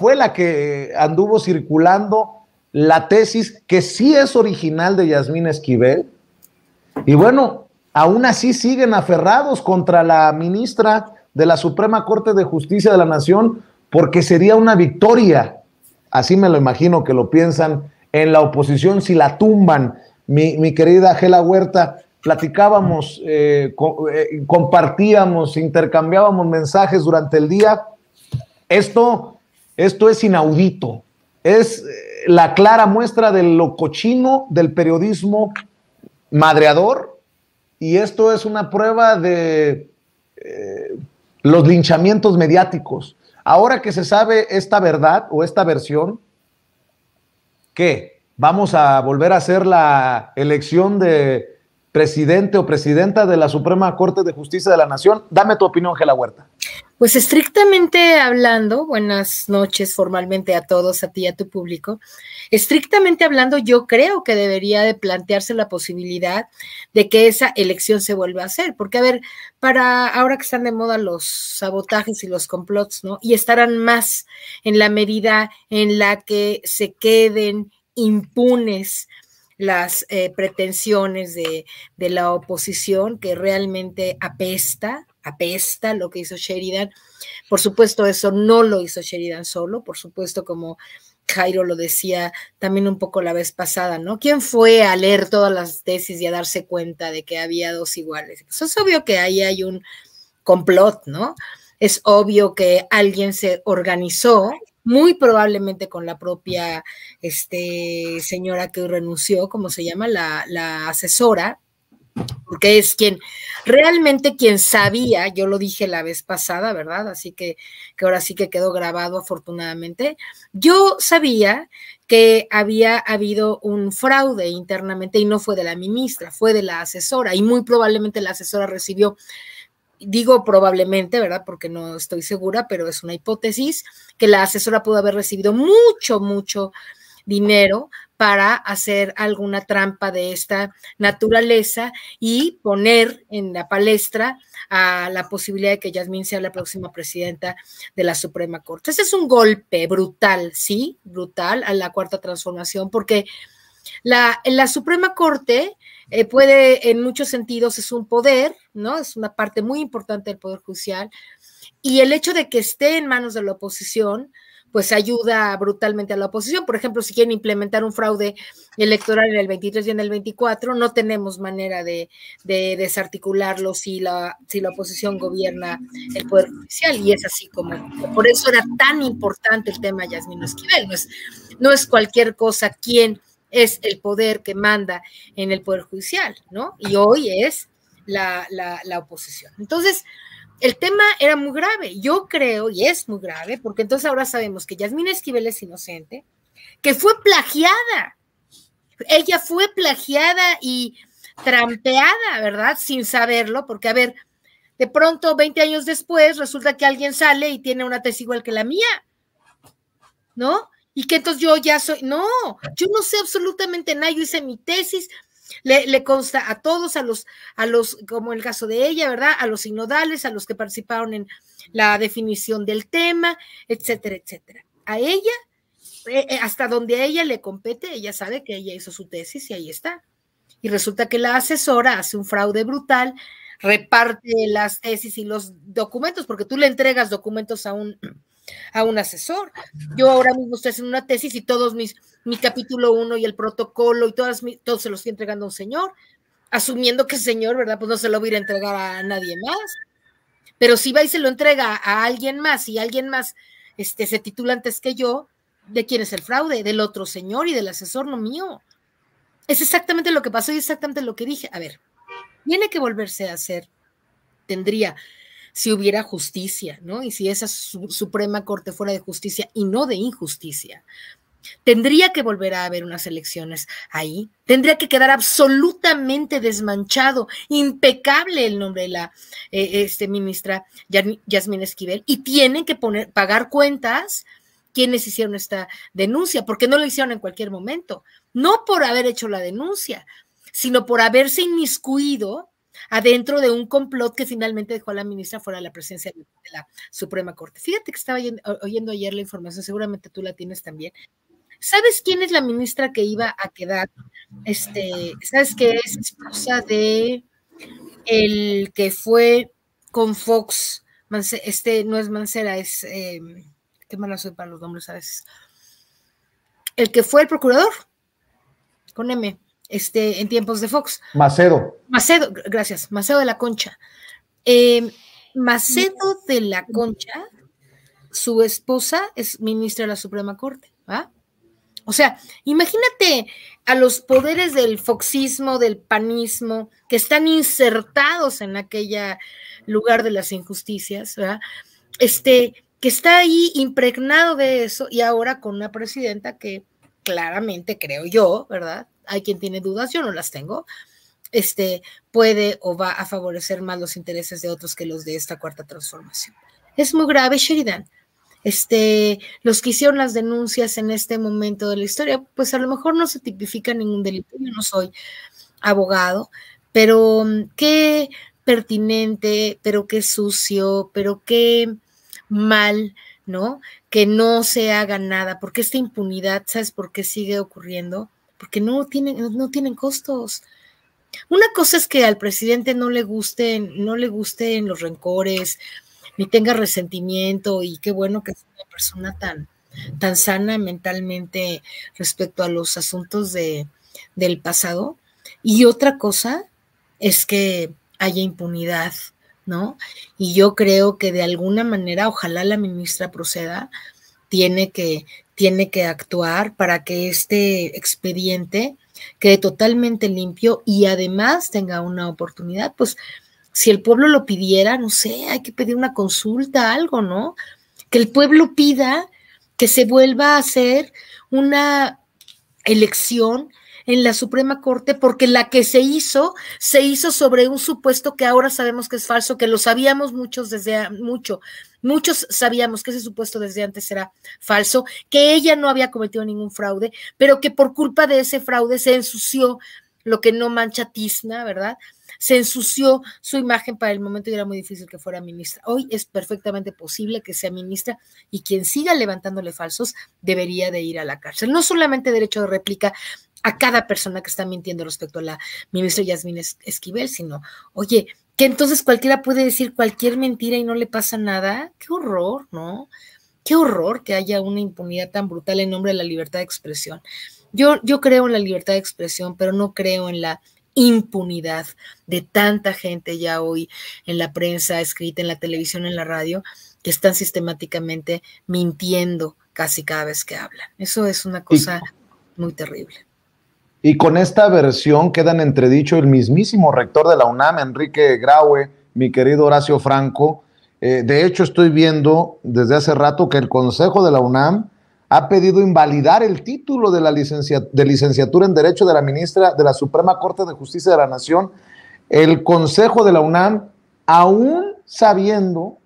fue la que anduvo circulando la tesis que sí es original de Yasmín Esquivel. Y bueno, aún así siguen aferrados contra la ministra de la Suprema Corte de Justicia de la Nación porque sería una victoria, así me lo imagino que lo piensan en la oposición si la tumban. Mi, querida Gela Huerta, platicábamos, eh, eh, compartíamos, intercambiábamos mensajes durante el día. Esto, esto es inaudito. Es eh, la clara muestra de lo cochino del periodismo madreador y esto es una prueba de los linchamientos mediáticos. Ahora que se sabe esta verdad o esta versión, ¿qué? ¿Vamos a volver a hacer la elección de presidente o presidenta de la Suprema Corte de Justicia de la Nación? Dame tu opinión, Gela Huerta. Pues estrictamente hablando, buenas noches formalmente a todos, a ti y a tu público. Estrictamente hablando, yo creo que debería de plantearse la posibilidad de que esa elección se vuelva a hacer, porque a ver, para ahora que están de moda los sabotajes y los complots, ¿no? Y estarán más en la medida en la que se queden impunes las eh, pretensiones de, de la oposición que realmente apesta, apesta lo que hizo Sheridan. Por supuesto, eso no lo hizo Sheridan solo, por supuesto, como Jairo lo decía también un poco la vez pasada, ¿no? ¿Quién fue a leer todas las tesis y a darse cuenta de que había dos iguales? Eso es obvio que ahí hay un complot, ¿no? Es obvio que alguien se organizó, muy probablemente con la propia este, señora que renunció, ¿cómo se llama? La, la asesora, porque es quien realmente quien sabía, yo lo dije la vez pasada, ¿verdad? Así que, que ahora sí que quedó grabado afortunadamente. Yo sabía que había habido un fraude internamente y no fue de la ministra, fue de la asesora y muy probablemente la asesora recibió digo probablemente, ¿verdad? Porque no estoy segura, pero es una hipótesis, que la asesora pudo haber recibido mucho, mucho dinero para hacer alguna trampa de esta naturaleza y poner en la palestra a la posibilidad de que Yasmín sea la próxima presidenta de la Suprema Corte. Ese es un golpe brutal, sí, brutal a la cuarta transformación, porque la, la Suprema Corte eh, puede, en muchos sentidos, es un poder, ¿no? Es una parte muy importante del Poder Judicial. Y el hecho de que esté en manos de la oposición, pues ayuda brutalmente a la oposición. Por ejemplo, si quieren implementar un fraude electoral en el 23 y en el 24, no tenemos manera de, desarticularlo si la, si la oposición gobierna el Poder Judicial. Y es así como, por eso era tan importante el tema Yasmin Esquivel. No es, no es cualquier cosa quién es el poder que manda en el Poder Judicial, ¿no? Y hoy es la, la oposición. Entonces, el tema era muy grave. Yo creo, y es muy grave, porque entonces ahora sabemos que Yasmín Esquivel es inocente, que fue plagiada. Ella fue plagiada y trampeada, ¿verdad? Sin saberlo, porque a ver, de pronto, 20 años después, resulta que alguien sale y tiene una tesis igual que la mía, ¿no? Y que entonces yo ya soy, no, yo no sé absolutamente nada, yo hice mi tesis, le, consta a todos, a los, a los, como el caso de ella, ¿verdad? A los sinodales, a los que participaron en la definición del tema, etcétera, etcétera. A ella, eh, eh, hasta donde a ella le compete, ella sabe que ella hizo su tesis y ahí está. Y resulta que la asesora hace un fraude brutal, reparte las tesis y los documentos, porque tú le entregas documentos a un a un asesor. Yo ahora mismo estoy haciendo una tesis y todos mis, mi capítulo uno y el protocolo y todas todos se los estoy entregando a un señor, asumiendo que el señor, ¿verdad? Pues no se lo voy a entregar a nadie más. Pero si va y se lo entrega a alguien más y alguien más este, se titula antes que yo, ¿de quién es el fraude? Del otro señor y del asesor, no mío. Es exactamente lo que pasó y exactamente lo que dije. A ver, tiene que volverse a hacer, tendría si hubiera justicia, ¿no? Y si esa Suprema Corte fuera de justicia y no de injusticia. Tendría que volver a haber unas elecciones ahí, tendría que quedar absolutamente desmanchado, impecable el nombre de la eh, este, ministra Yasmín Esquivel, y tienen que poner, pagar cuentas quienes hicieron esta denuncia, porque no lo hicieron en cualquier momento, no por haber hecho la denuncia, sino por haberse inmiscuido adentro de un complot que finalmente dejó a la ministra fuera de la presidencia de la Suprema Corte. Fíjate que estaba oyendo, ayer la información, seguramente tú la tienes también. ¿Sabes quién es la ministra que iba a quedar? Este, ¿sabes que es esposa de el que fue con Fox? Este no es Mancera, es eh, qué mala soy para los nombres a veces. El que fue el procurador con M este, en tiempos de Fox. Macedo. Macedo, gracias, Macedo de la Concha. Eh, Macedo de la Concha, su esposa es ministra de la Suprema Corte, ¿va? O sea, imagínate a los poderes del foxismo, del panismo, que están insertados en aquella lugar de las injusticias, ¿verdad? Este, que está ahí impregnado de eso y ahora con una presidenta que claramente, creo yo, ¿verdad? Hay quien tiene dudas, yo no las tengo, este, puede o va a favorecer más los intereses de otros que los de esta cuarta transformación. Es muy grave, Sheridan. Este, los que hicieron las denuncias en este momento de la historia, pues a lo mejor no se tipifica ningún delito. Yo no soy abogado, pero mm, qué pertinente, pero qué sucio, pero qué mal, ¿no? Que no se haga nada, porque esta impunidad, ¿sabes por qué sigue ocurriendo? Porque no tienen, no tienen costos. Una cosa es que al presidente no le gusten, no le gusten los rencores, ni tenga resentimiento, y qué bueno que es una persona tan, tan sana mentalmente respecto a los asuntos de, del pasado. Y otra cosa es que haya impunidad, ¿no? Y yo creo que de alguna manera, ojalá la ministra proceda, tiene que, tiene que actuar para que este expediente quede totalmente limpio y además tenga una oportunidad, pues si el pueblo lo pidiera, no sé, hay que pedir una consulta, algo, ¿no? Que el pueblo pida que se vuelva a hacer una elección en la Suprema Corte porque la que se hizo, se hizo sobre un supuesto que ahora sabemos que es falso, que lo sabíamos muchos desde mucho, muchos sabíamos que ese supuesto desde antes era falso, que ella no había cometido ningún fraude, pero que por culpa de ese fraude se ensució lo que no mancha tizna, ¿verdad? Se ensució su imagen para el momento y era muy difícil que fuera ministra. Hoy es perfectamente posible que sea ministra y quien siga levantándole falsos debería de ir a la cárcel. No solamente derecho de réplica, a cada persona que está mintiendo respecto a la ministra Yasmín Esquivel, sino, oye, que entonces cualquiera puede decir cualquier mentira y no le pasa nada. Qué horror, ¿no? Qué horror que haya una impunidad tan brutal en nombre de la libertad de expresión. Yo, yo creo en la libertad de expresión, pero no creo en la impunidad de tanta gente ya hoy en la prensa escrita, en la televisión, en la radio, que están sistemáticamente mintiendo casi cada vez que hablan. Eso es una cosa muy terrible. Y con esta versión quedan entredicho el mismísimo rector de la UNAM, Enrique Graue, mi querido Horacio Franco. Eh, de hecho, estoy viendo desde hace rato que el Consejo de la UNAM ha pedido invalidar el título de la de licenciatura en Derecho de la ministra de la Suprema Corte de Justicia de la Nación. El Consejo de la UNAM, aún sabiendo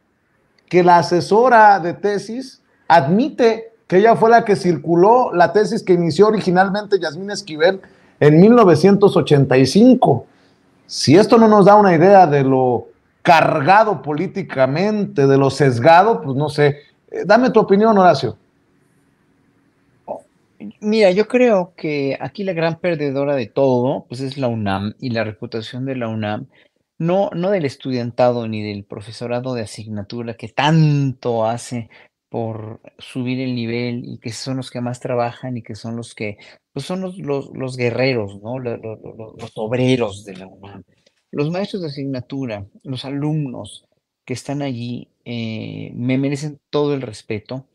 que la asesora de tesis admite ella fue la que circuló la tesis que inició originalmente Yasmín Esquivel en 1985. Si esto no nos da una idea de lo cargado políticamente, de lo sesgado, pues no sé. Eh, dame tu opinión, Horacio. Mira, yo creo que aquí la gran perdedora de todo, pues es la UNAM y la reputación de la UNAM, no, no del estudiantado ni del profesorado de asignatura que tanto hace por subir el nivel y que son los que más trabajan y que son los que, pues son los, los, guerreros, ¿no? Los, obreros de la UNAM. Los maestros de asignatura, los alumnos que están allí, eh, me merecen todo el respeto,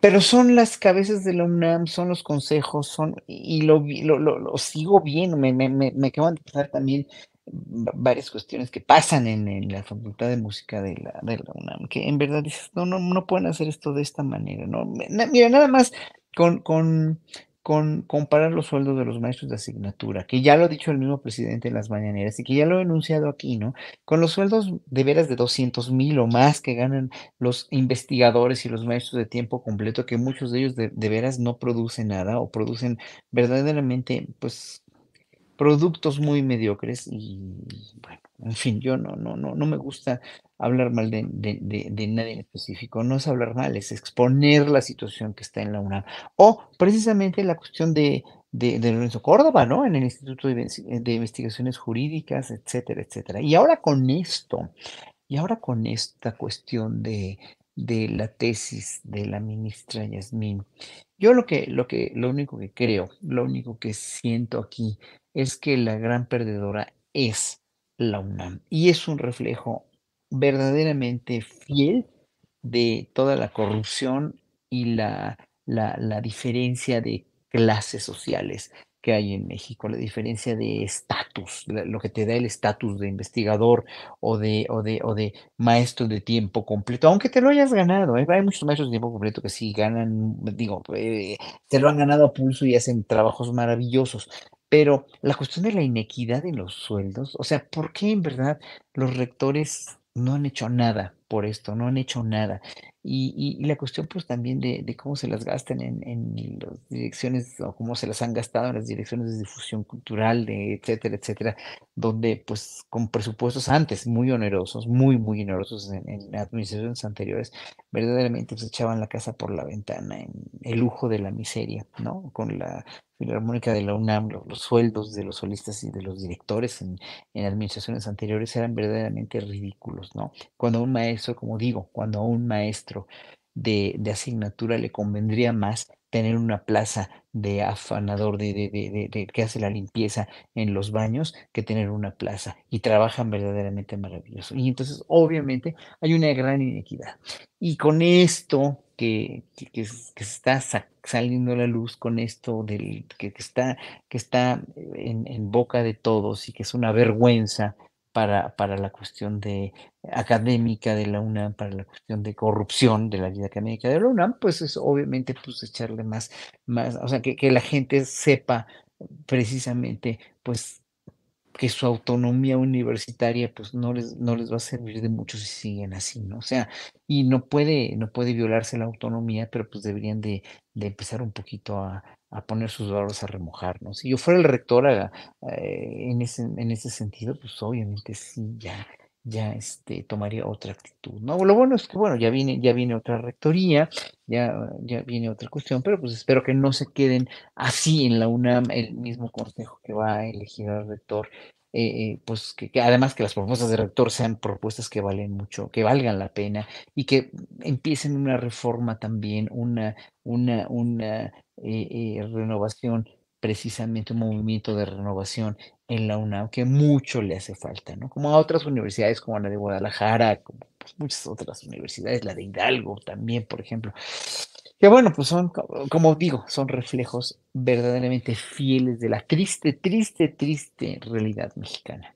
pero son las cabezas de la UNAM, son los consejos, son, y lo, lo, sigo viendo, me, me, me, me acaban de pasar también varias cuestiones que pasan en, la Facultad de Música de la, de la, UNAM, que en verdad dices, no, no, no pueden hacer esto de esta manera, ¿no? Mira, nada más con, con, con comparar los sueldos de los maestros de asignatura, que ya lo ha dicho el mismo presidente en las mañaneras y que ya lo he enunciado aquí, ¿no? Con los sueldos de veras de 200 mil o más que ganan los investigadores y los maestros de tiempo completo, que muchos de ellos de, de veras no producen nada o producen verdaderamente, pues, productos muy mediocres y bueno, en fin, yo no, no, no, no me gusta hablar mal de, de, nadie en específico, no es hablar mal, es exponer la situación que está en la UNAM. O precisamente la cuestión de, de, Lorenzo Córdoba, ¿no? En el Instituto de, de, Investigaciones Jurídicas, etcétera, etcétera. Y ahora con esto, y ahora con esta cuestión de, de la tesis de la ministra Yasmín, yo lo que, lo que, lo único que creo, lo único que siento aquí es que la gran perdedora es la UNAM y es un reflejo verdaderamente fiel de toda la corrupción y la, la, diferencia de clases sociales que hay en México, la diferencia de estatus, lo que te da el estatus de investigador o de, o, de, o de maestro de tiempo completo, aunque te lo hayas ganado. ¿eh? Hay muchos maestros de tiempo completo que sí ganan, digo, eh, te lo han ganado a pulso y hacen trabajos maravillosos. Pero la cuestión de la inequidad en los sueldos, o sea, ¿por qué en verdad los rectores no han hecho nada por esto, no han hecho nada. Y, la cuestión pues también de, cómo se las gastan en, las direcciones o cómo se las han gastado en las direcciones de difusión cultural, etcétera, etcétera, donde pues con presupuestos antes muy onerosos, muy, muy onerosos en, administraciones anteriores, verdaderamente se echaban la casa por la ventana en el lujo de la miseria, ¿no? Con la Filarmónica de la UNAM, los, sueldos de los solistas y de los directores en, en, administraciones anteriores eran verdaderamente ridículos, ¿no? Cuando un maestro, como digo, cuando a un maestro de, de asignatura le convendría más tener una plaza de afanador de, de, de, que hace la limpieza en los baños que tener una plaza y trabajan verdaderamente maravilloso. Y entonces, obviamente, hay una gran inequidad. Y con esto que, que, está saliendo a la luz con esto del, que, está, que está en, en, boca de todos y que es una vergüenza para, para la cuestión de académica de la UNAM, para la cuestión de corrupción de la vida académica de la UNAM, pues es obviamente pues echarle más, más o sea, que, que la gente sepa precisamente pues que su autonomía universitaria pues no les, no les va a servir de mucho si siguen así, ¿no? O sea, y no puede, no puede violarse la autonomía, pero pues deberían de, de empezar un poquito a, a, poner sus valores a remojar, ¿no? Si yo fuera el rector eh, en, ese, en ese sentido, pues obviamente sí, ya, ya este, tomaría otra actitud, ¿no? Lo bueno es que, bueno, ya viene, ya viene otra rectoría, ya, ya viene otra cuestión, pero pues espero que no se queden así en la UNAM, el mismo consejo que va a elegir al rector, eh, eh, pues que, además que las propuestas de rector sean propuestas que valen mucho, que valgan la pena y que empiecen una reforma también, una, una, una eh, renovación precisamente un movimiento de renovación en la UNAM que mucho le hace falta, ¿no? Como a otras universidades como la de Guadalajara, como pues, muchas otras universidades, la de Hidalgo también, por ejemplo, que bueno, pues son, como digo, son reflejos verdaderamente fieles de la triste, triste, triste realidad mexicana.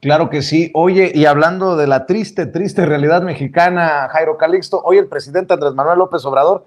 Claro que sí. Oye, y hablando de la triste, triste realidad mexicana, Jairo Calixto, hoy el presidente Andrés Manuel López Obrador